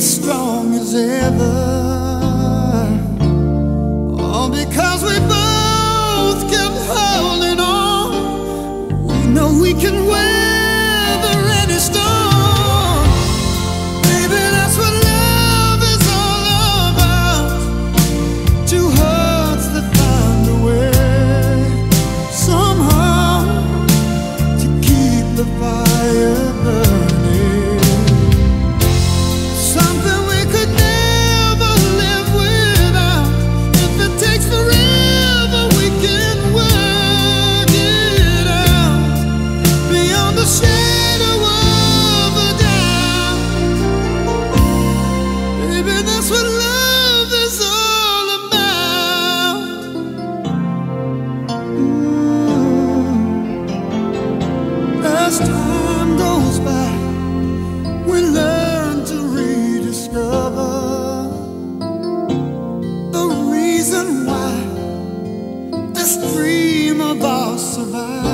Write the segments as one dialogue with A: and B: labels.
A: strong as ever. Time goes by, we learn to rediscover the reason why this dream of ours survives.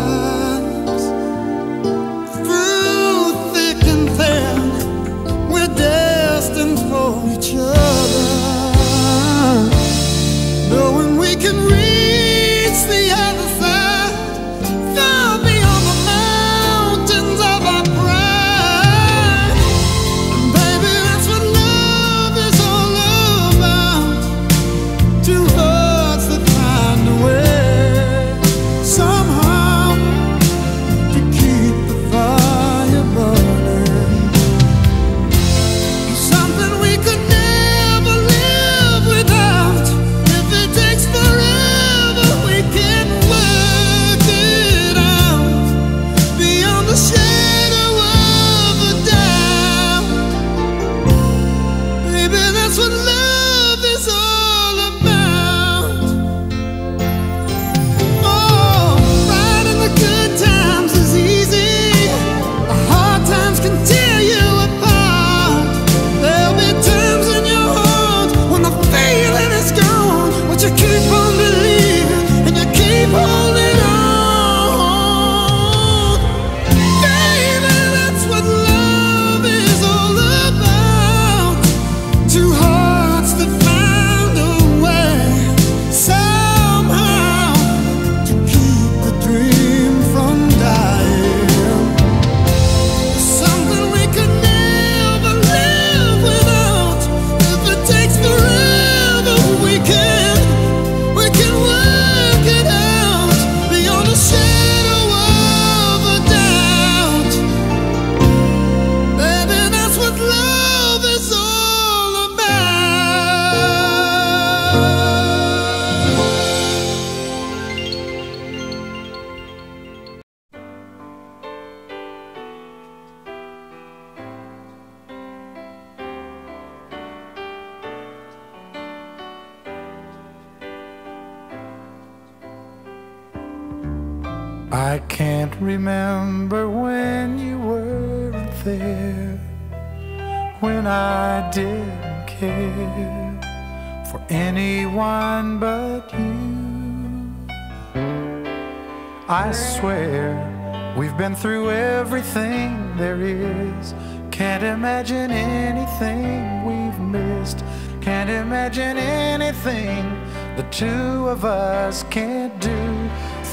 B: I can't remember when you weren't there, when I didn't care for anyone but you. I swear we've been through everything there is. Can't imagine anything we've missed. Can't imagine anything the two of us can't do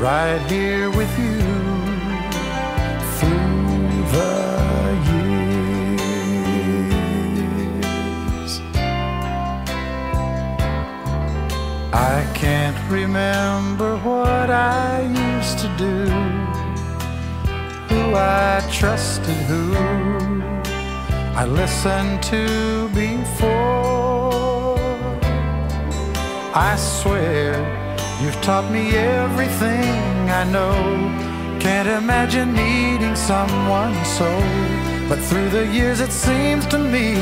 B: right here with you through the years. I can't remember what I used to do, who I trusted, who I listened to before. I swear You've taught me everything I know. Can't imagine needing someone so. But through the years, it seems to me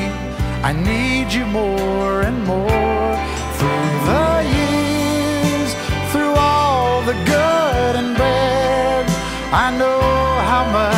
B: I need you more and more. Through the years, through all the good and bad, I know how much.